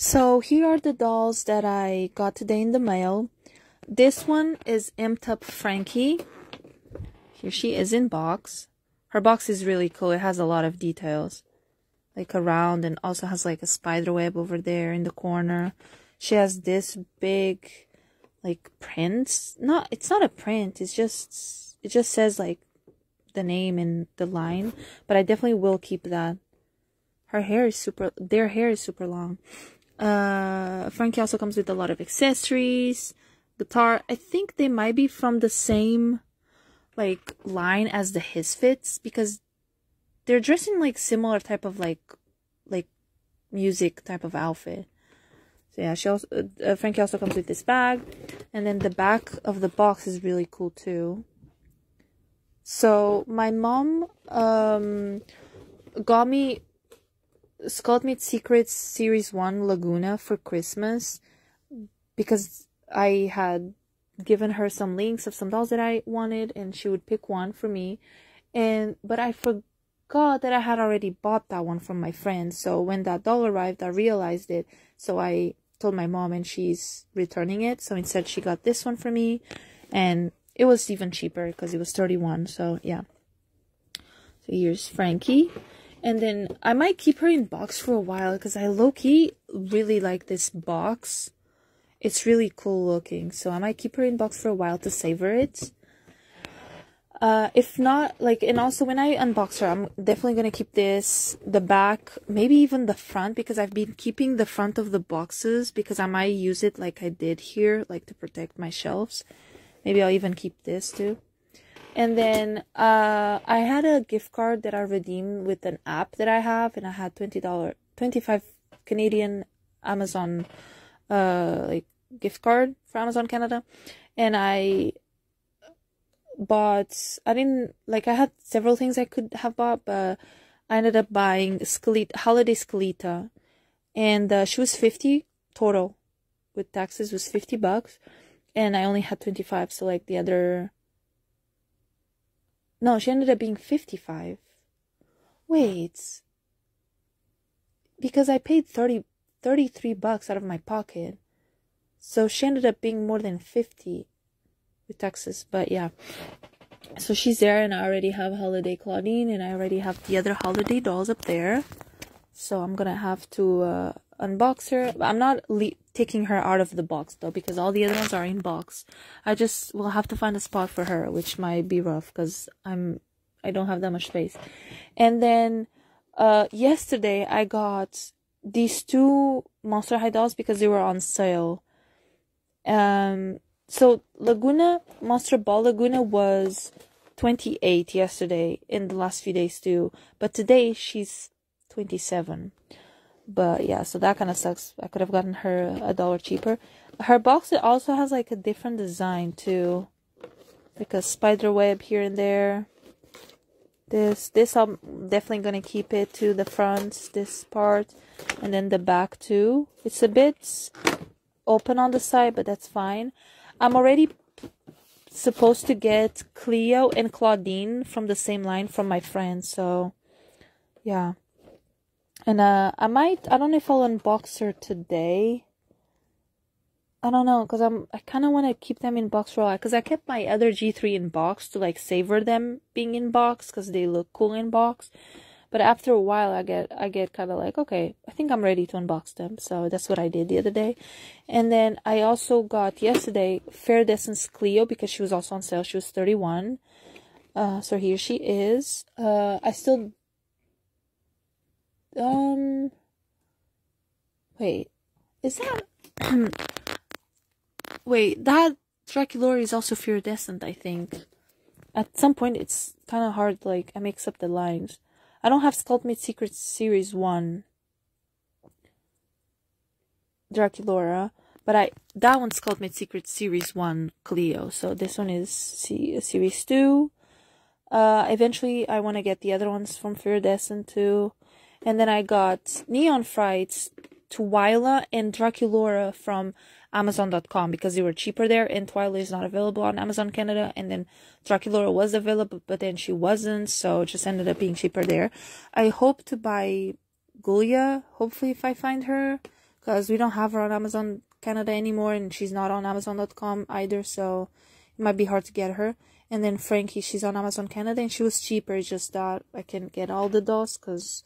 So here are the dolls that I got today in the mail. This one is Amped Up Frankie. Here she is in box. Her box is really cool. It has a lot of details. Like around and also has like a spider web over there in the corner. She has this big like print. Not it's not a print. It's just it just says like the name and the line, but I definitely will keep that. Her hair is super their hair is super long. Uh Frankie also comes with a lot of accessories, guitar. I think they might be from the same like line as the his fits because they're dressed in like similar type of like like music type of outfit. So yeah, she also uh, Frankie also comes with this bag, and then the back of the box is really cool too. So my mom um got me Skulltimate Secrets Series 1 Lagoona for Christmas because I had given her some links of some dolls that I wanted and she would pick one for me. And but I forgot that I had already bought that one from my friend. So when that doll arrived, I realized it. So I told my mom and she's returning it. So instead she got this one for me and it was even cheaper because it was 31. So yeah. So here's Frankie. And then I might keep her in box for a while because I low-key really like this box. It's really cool looking. So I might keep her in box for a while to savor it. Uh, if not, like, and also when I unbox her, I'm definitely gonna keep this, the back, maybe even the front, because I've been keeping the front of the boxes, because I might use it like I did here, like to protect my shelves. Maybe I'll even keep this too. And then, uh, I had a gift card that I redeemed with an app that I have, and I had $20, 25 Canadian Amazon uh like gift card for Amazon Canada. And I bought I didn't like I had several things I could have bought but I ended up buying Howliday Skelita. And uh, she was 50 total. With taxes was 50 bucks. And I only had 25 so like the other no she ended up being 55 wait because I paid 30 33 bucks out of my pocket. So she ended up being more than 50 with taxes. But yeah. So she's there and I already have Howliday Clawdeen and I already have the other holiday dolls up there. So I'm gonna have to uh, unbox her. I'm not taking her out of the box though because all the other ones are in box. I just will have to find a spot for her, which might be rough because I'm I don't have that much space. And then uh yesterday I got these two Monster High dolls because they were on sale. Um, so Lagoona Monster Ball Lagoona was 28 yesterday in the last few days too, but today she's 27. But yeah, so that kind of sucks. I could have gotten her a dollar cheaper. Her box it also has like a different design too, like a spider web here and there. This this i'm definitely gonna keep it to the front this part and then the back too. It's a bit open on the side but that's fine. I'm already supposed to get cleo and Clawdeen from the same line from my friend so yeah and uh i might i don't know if i'll unbox her today I don't know, cause I'm I kind of want to keep them in box for a while, cause I kept my other G3 in box to like savor them being in box, cause they look cool in box. But after a while, I get I get kind of like okay, I think I'm ready to unbox them. So that's what I did the other day, and then I also got yesterday Fearidescent Cleo because she was also on sale. She was 31. Uh, so here she is. Uh, I still um wait, is that Wait, that Draculaura is also Descent, I think. At some point, it's kind of hard, like, I mix up the lines. I don't have Skulltimate Secrets Series 1 Draculaura, but I that one's Skulltimate Secrets Series 1 Cleo, so this one is C- Series 2. Uh, eventually, I want to get the other ones from Descent too. And then I got Neon Frights, Twyla, and Draculaura from Amazon.com because they were cheaper there, and Twilight is not available on Amazon Canada, and then Draculaura was available, but then she wasn't, so it just ended up being cheaper there. I hope to buy Ghoulia, hopefully if I find her, because we don't have her on Amazon Canada anymore, and she's not on Amazon.com either, so it might be hard to get her. And then Frankie, she's on Amazon Canada, and she was cheaper. Just that I can't get all the dolls because,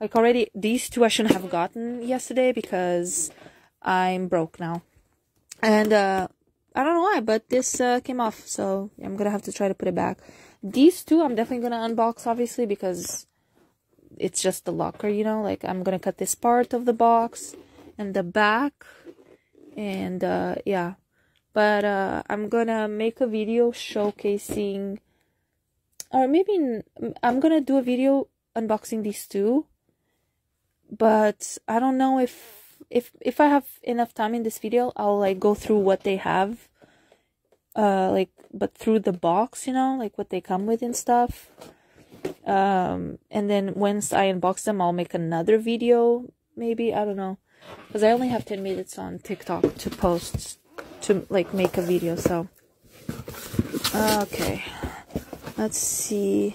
like, already these two I shouldn't have gotten yesterday because I'm broke now, and uh, I don't know why, but this uh, came off, so I'm gonna have to try to put it back. These two I'm definitely gonna unbox, obviously, because it's just the locker, you know. Like I'm gonna cut this part of the box and the back, and uh, yeah. But uh, I'm gonna make a video showcasing, or maybe I'm gonna do a video unboxing these two. But I don't know if if if I have enough time in this video, I'll like go through what they have. Uh, like, but through the box, you know, like what they come with and stuff. Um, and then once I unbox them, I'll make another video. Maybe I don't know, because I only have ten minutes on TikTok to post to like make a video. So, okay, let's see.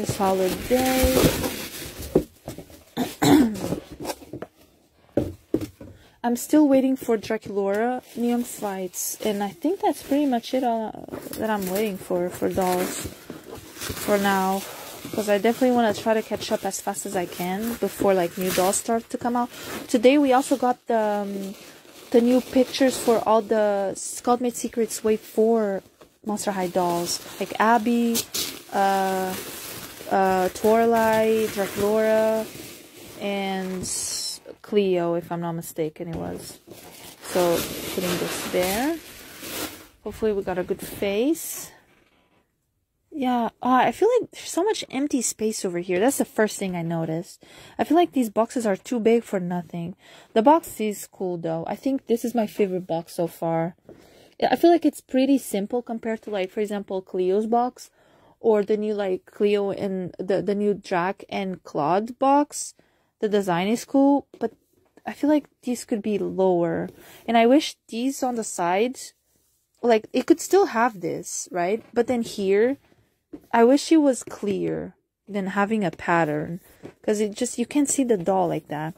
This holiday. I'm still waiting for Draculaura Neon Frights, and I think that's pretty much it uh, that I'm waiting for for dolls for now. Because I definitely want to try to catch up as fast as I can before like new dolls start to come out. Today we also got the um, the new pictures for all the Made Secrets Wave 4 Monster High dolls, like Abby, uh, uh, Toralei, Draculaura, and Cleo, if I'm not mistaken, it was. So, putting this there. Hopefully we got a good face. Yeah, uh, I feel like there's so much empty space over here. That's the first thing I noticed. I feel like these boxes are too big for nothing. The box is cool though. I think this is my favorite box so far. I feel like it's pretty simple compared to like, for example, Cleo's box or the new like Cleo and the the new Drac and Clawd box. The design is cool, but I feel like these could be lower. And I wish these on the sides like it could still have this, right? But then here I wish it was clear than having a pattern because it just you can't see the doll like that.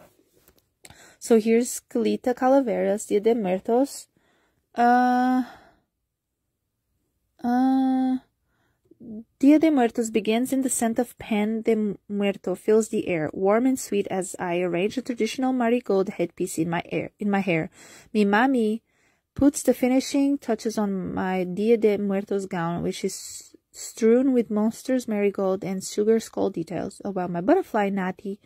So here's Skelita Calaveras, Dia de Muertos. Uh uh Dia de Muertos begins in the scent of pan de muerto fills the air, warm and sweet as I arrange a traditional marigold headpiece in my hair. In my hair, mi mami puts the finishing touches on my Dia de Muertos gown, which is strewn with monsters, marigold, and sugar skull details. Wow, my butterfly Natty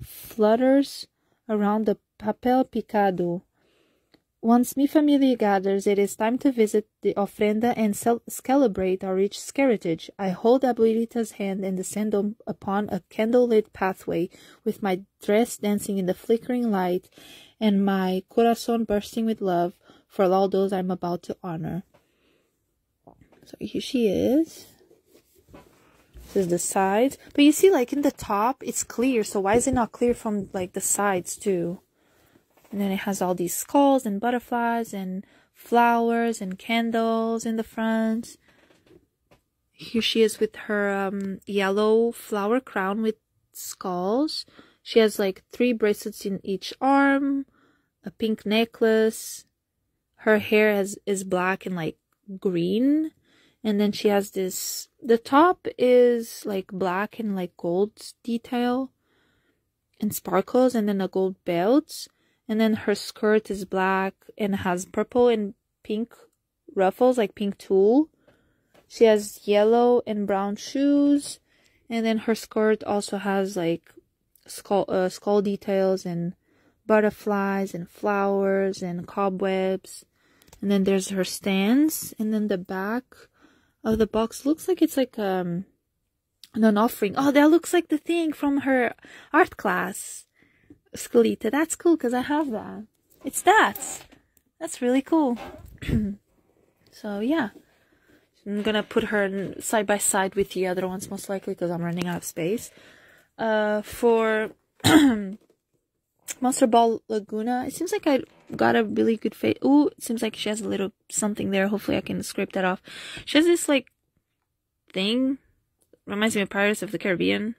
flutters around the papel picado once Mi Familia gathers, it is time to visit the ofrenda and celebrate our rich heritage. I hold Abuelita's hand and descend on, upon a candlelit pathway, with my dress dancing in the flickering light and my corazon bursting with love for all those I'm about to honor. So here she is. This is the sides. But you see, like, in the top, it's clear. So why is it not clear from, like, the sides, too? And then it has all these skulls and butterflies and flowers and candles in the front. Here she is with her um, yellow flower crown with skulls. She has like three bracelets in each arm, a pink necklace. Her hair has, is black and like green. And then she has this, the top is like black and like gold detail and sparkles and then a gold belt and then her skirt is black and has purple and pink ruffles like pink tulle. She has yellow and brown shoes. And then her skirt also has like skull uh, skull details and butterflies and flowers and cobwebs. And then there's her stands and then the back of the box looks like it's like um an offering. Oh that looks like the thing from her art class Skelita. That's cool because I have that. It's that. That's really cool. so yeah. I'm gonna put her side by side with the other ones most likely because I'm running out of space. Uh, for Monster Ball Lagoona, it seems like I got a really good face. Ooh, it seems like she has a little something there. Hopefully I can scrape that off. She has this like thing. Reminds me of Pirates of the Caribbean